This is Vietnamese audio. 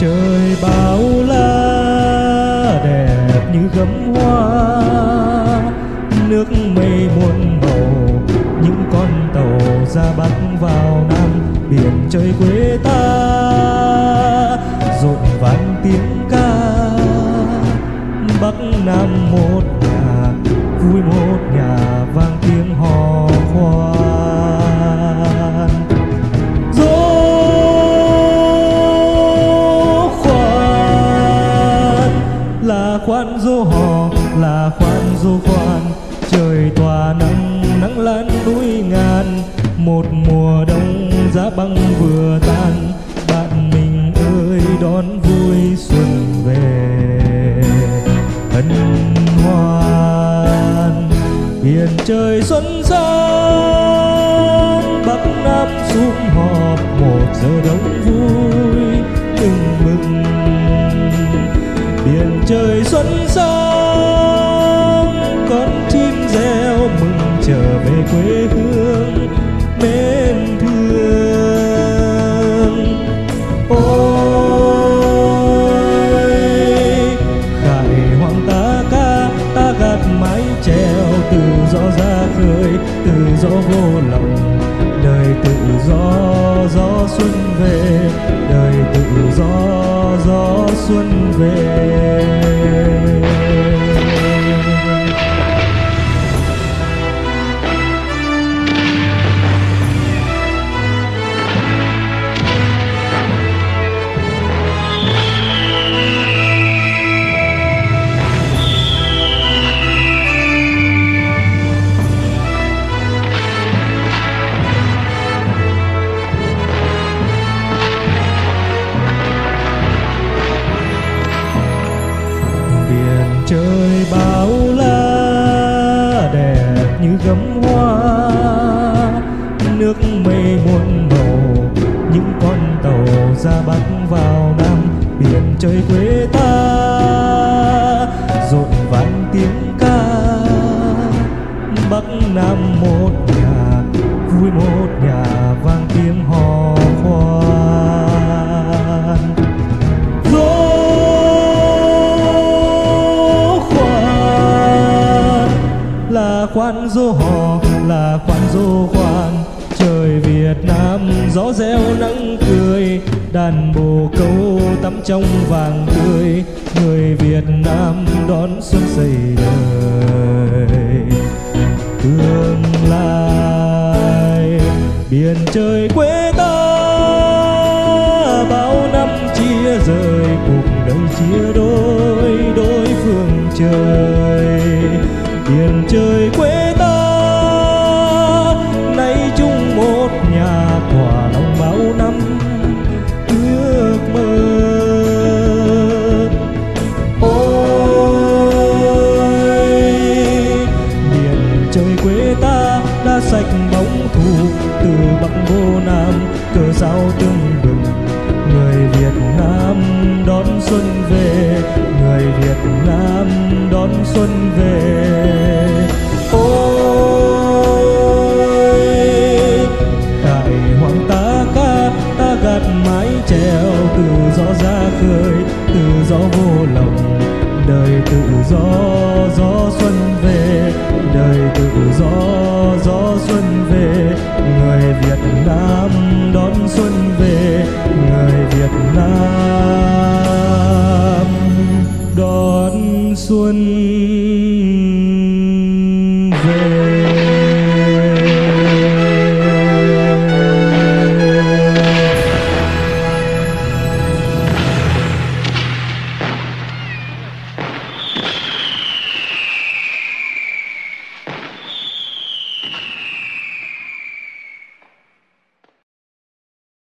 trời bao la đẹp như gấm hoa. Nước mây muôn màu, những con tàu ra bắc vào nam biển trời quê ta. Rộn vang tiếng ca, bắc nam một nhà vui một là khoan quan, trời tỏa nắng nắng lan núi ngàn. Một mùa đông giá băng vừa tan, bạn mình ơi đón vui xuân về. Hân hoan biển trời xuân sang bắc nam sum họp, một giờ đông vui mừng mừng biển trời xuân sang con chim reo mừng trở về quê hương, mến thương. Ôi, khải hoàng ta ca, ta gạt mái treo từ gió ra khơi, từ gió vô lòng, đời tự do, gió xuân về, đời tự do, gió xuân về. Trời bao la đẹp như gấm hoa. Nước mây muôn màu, những con tàu ra bắc vào nam biển trời quê ta. Rộn vang tiếng ca, bắc nam một là khoan du hò, là khoan du khoan. Trời Việt Nam, gió reo nắng cười. Đàn bồ câu tắm trong vàng tươi. Người Việt Nam đón xuân xây đời. Tương lai, biển trời quê ta. Bao năm chia rời, cuộc đời chia đôi đôi phương trời biển trời quê ta, nay chung một nhà thỏa lòng bao năm ước mơ. Ôi biển trời quê ta đã sạch bóng thù từ bắc vô nam, cờ sao tương bừng. Người Việt Nam đón xuân về, người Việt Nam đón xuân về. Gió gió xuân về, người Việt Nam đón xuân về, người Việt Nam đón xuân.